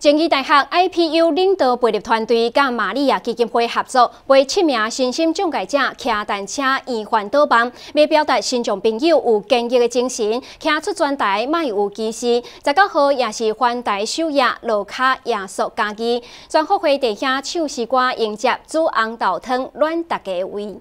正义大学 IPU 领导培育团队甲玛利亚基金会合作，为七名身心障碍者骑单车圆环岛网，要表达心障朋友有坚毅的精神，骑出专台卖有技师。十九号也是环台首夜落卡夜宿假期，全福会地下唱诗歌迎接煮红豆汤暖大家胃。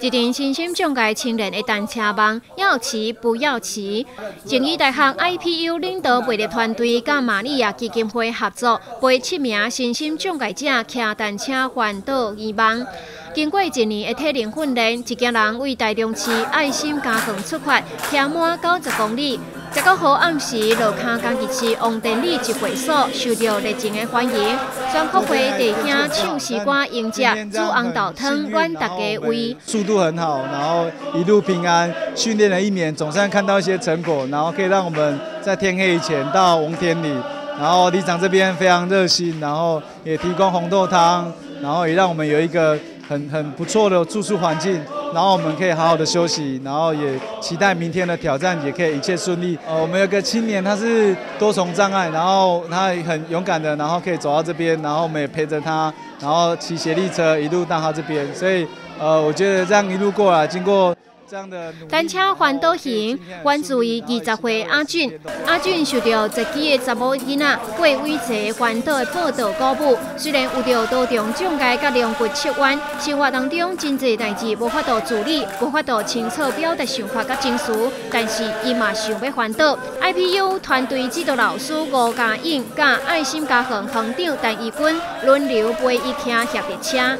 一辆身心障碍青年的单车梦，要骑不要骑。正义大学 IPU 领导培育团队甲玛利亚基金会合作，陪七名身心障碍者骑单车环岛圆梦。经过一年的体能训练，一家人为台中市爱心家庭出发，骑满九十公里。这个好暗时，路卡家己市王殿里一会所，受到热情的欢迎。全国会地下唱诗歌迎接，煮红豆汤阮大家胃。速度很好，然后一路平安。训练了一年，总算看到一些成果，然后可以让我们在天黑以前到王田里。然后里长这边非常热心，然后也提供红豆汤，然后也让我们有一个。很很不错的住宿环境，然后我们可以好好的休息，然后也期待明天的挑战，也可以一切顺利。呃，我们有个青年，他是多重障碍，然后他很勇敢的，然后可以走到这边，然后我们也陪着他，然后骑斜力车一路到他这边，所以呃，我觉得这样一路过来，经过。单车环岛行，关注于二十岁阿俊。阿俊受到自己的查某囡仔过威者环岛的报道鼓舞。虽然有着多种障碍甲两骨切弯，生活当中真侪代志无法度处理，无法度清楚表达想法甲情绪，但是伊嘛想要环岛。IPU 团队指导老师吴家颖甲爱心家园行长陈义军轮流陪伊骑协力车。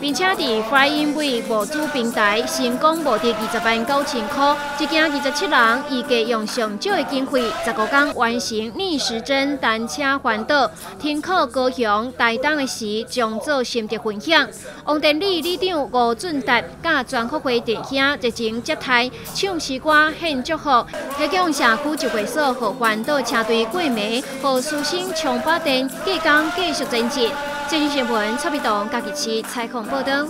并且在 Flying V 募资平台成功募得二十万九千块，一行二十七人预计用上少的经费，十五天完成逆时针单车环岛。天考高雄台东的时，将做心得分享。王殿里里长吴俊达甲全国会弟兄热情接待，唱诗歌献祝福，提供社区一会所和环岛车队过暝，和舒心充八电，即将继续前进。《今日新闻》蔡碧东，嘉义市采访报道。